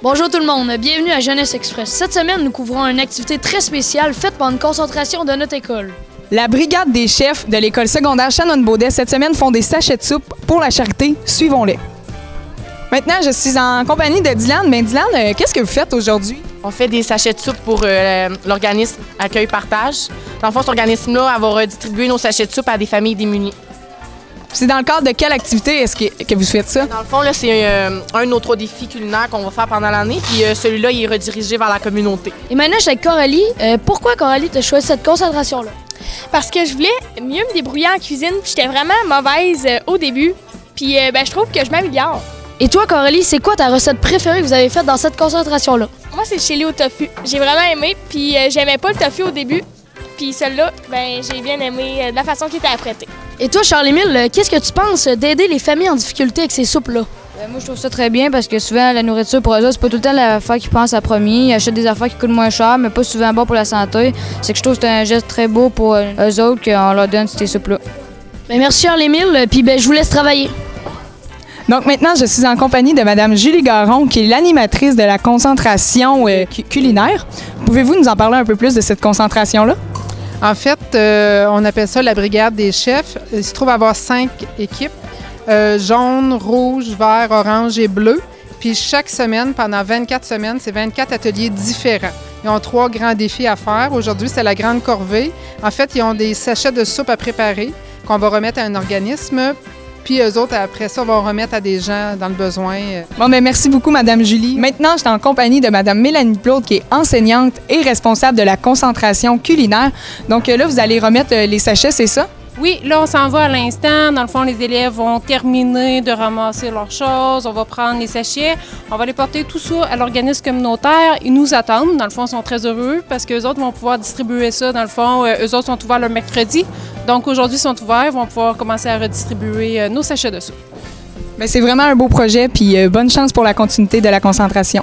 Bonjour tout le monde, bienvenue à Jeunesse Express. Cette semaine, nous couvrons une activité très spéciale faite par une concentration de notre école. La brigade des chefs de l'école secondaire Shannon Baudet cette semaine font des sachets de soupe pour la charité. Suivons-les. Maintenant, je suis en compagnie de Dylan. Mais Dylan, euh, qu'est-ce que vous faites aujourd'hui? On fait des sachets de soupe pour euh, l'organisme Accueil Partage. Dans le fond, cet organisme-là va redistribuer nos sachets de soupe à des familles démunies. C'est dans le cadre de quelle activité est-ce que, que vous faites ça? Dans le fond, là, c'est euh, un de nos trois défis culinaires qu'on va faire pendant l'année. Puis euh, celui-là, il est redirigé vers la communauté. Et maintenant, je suis avec Coralie. Euh, pourquoi, Coralie, tu as choisi cette concentration-là? Parce que je voulais mieux me débrouiller en cuisine. puis J'étais vraiment mauvaise euh, au début. Puis euh, ben, je trouve que je m'améliore. Et toi, Coralie, c'est quoi ta recette préférée que vous avez faite dans cette concentration-là? Moi, c'est le chili au tofu. J'ai vraiment aimé. Puis euh, j'aimais pas le tofu au début. Puis celle-là, ben, j'ai bien aimé euh, de la façon qu'il était apprêté. Et toi, Charles-Émile, euh, qu'est-ce que tu penses d'aider les familles en difficulté avec ces soupes-là? Ben, moi, je trouve ça très bien parce que souvent, la nourriture pour eux autres, c'est pas tout le temps l'affaire qu'ils pensent à premier. Ils achètent des affaires qui coûtent moins cher, mais pas souvent bon pour la santé. C'est que je trouve que c'est un geste très beau pour euh, eux autres qu'on leur donne ces soupes-là. Ben, merci, Charles-Émile, puis ben, je vous laisse travailler. Donc maintenant, je suis en compagnie de Madame Julie Garon, qui est l'animatrice de la concentration euh, cu- culinaire. Pouvez-vous nous en parler un peu plus de cette concentration-là? En fait, euh, on appelle ça la brigade des chefs. Il se trouve avoir cinq équipes, euh, jaune, rouge, vert, orange et bleu. Puis chaque semaine, pendant 24 semaines, c'est 24 ateliers différents. Ils ont trois grands défis à faire. Aujourd'hui, c'est la grande corvée. En fait, ils ont des sachets de soupe à préparer qu'on va remettre à un organisme. Puis eux autres, après ça, vont remettre à des gens dans le besoin. Bon, ben merci beaucoup, Madame Julie. Maintenant, je suis en compagnie de Madame Mélanie Claude, qui est enseignante et responsable de la concentration culinaire. Donc euh, là, vous allez remettre euh, les sachets, c'est ça? Oui, là, on s'en va à l'instant. Dans le fond, les élèves vont terminer de ramasser leurs choses. On va prendre les sachets. On va les porter tout ça à l'organisme communautaire. Ils nous attendent. Dans le fond, ils sont très heureux parce qu'eux autres vont pouvoir distribuer ça. Dans le fond, euh, eux autres sont ouverts le mercredi. Donc, aujourd'hui, ils sont ouverts. Ils vont pouvoir commencer à redistribuer euh, nos sachets de soupe. Ben, c'est vraiment un beau projet, puis euh, bonne chance pour la continuité de la concentration.